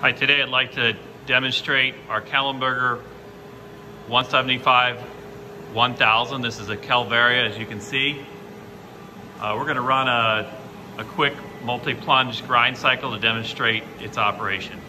Hi, today I'd like to demonstrate our Kellenberger 175 1000. This is a Kel-Varia, as you can see. Uh, we're going to run a, a quick multi-plunge grind cycle to demonstrate its operation.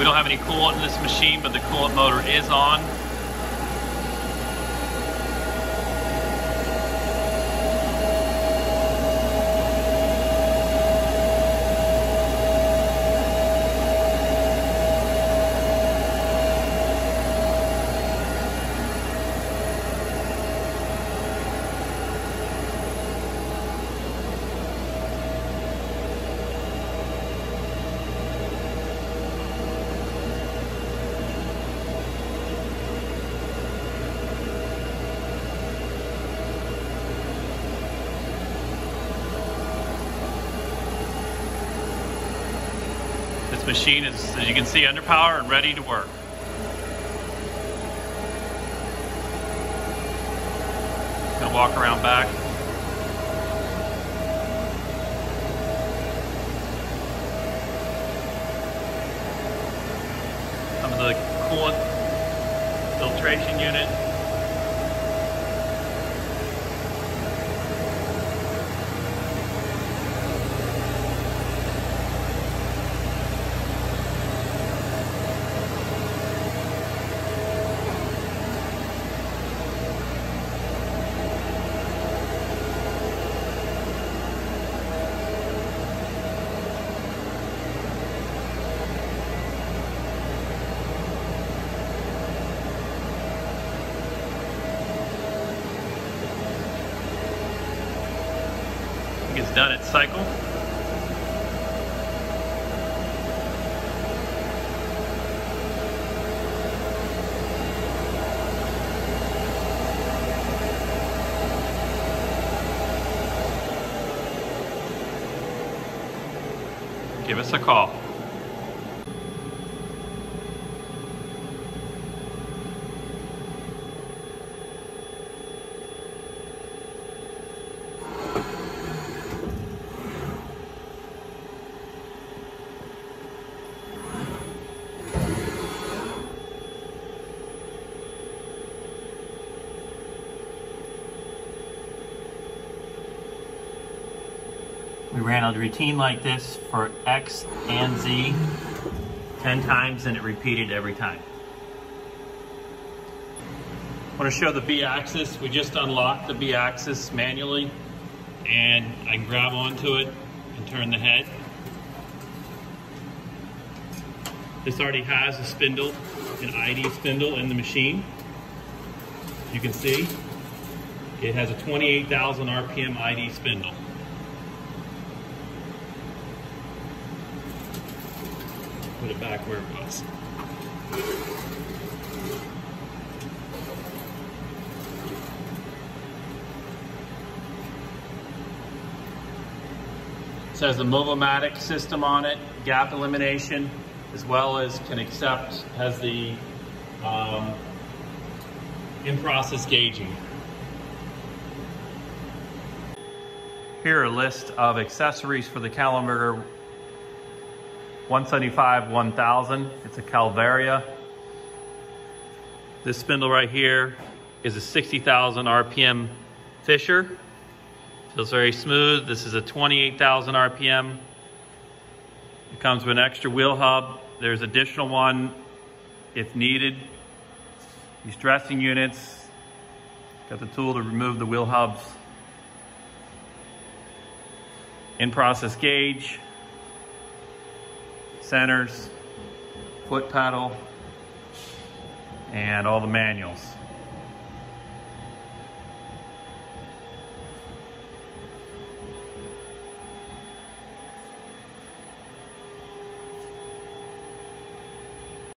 We don't have any coolant in this machine, but the coolant motor is on. This machine is, as you can see, under power and ready to work. Gonna walk around back. Some of the coolant filtration unit. I it's done its cycle. Give us a call. We ran a routine like this for X and Z 10 times and it repeated every time. I want to show the B-axis. We just unlocked the B-axis manually and I can grab onto it and turn the head. This already has a spindle, an ID spindle in the machine. You can see it has a 28,000 RPM ID spindle. Put it back where it was. It says the Movomatic system on it, gap elimination, as well as can accept, has the um, in-process gauging. Here are a list of accessories for the Kellenberger 175 1000. It's a Kel-Varia. This spindle right here is a 60,000 RPM Fischer. Feels very smooth. This is a 28,000 RPM. It comes with an extra wheel hub. There's additional one if needed. These dressing units, got the tool to remove the wheel hubs. In-process gauge. Centers, foot pedal, and all the manuals.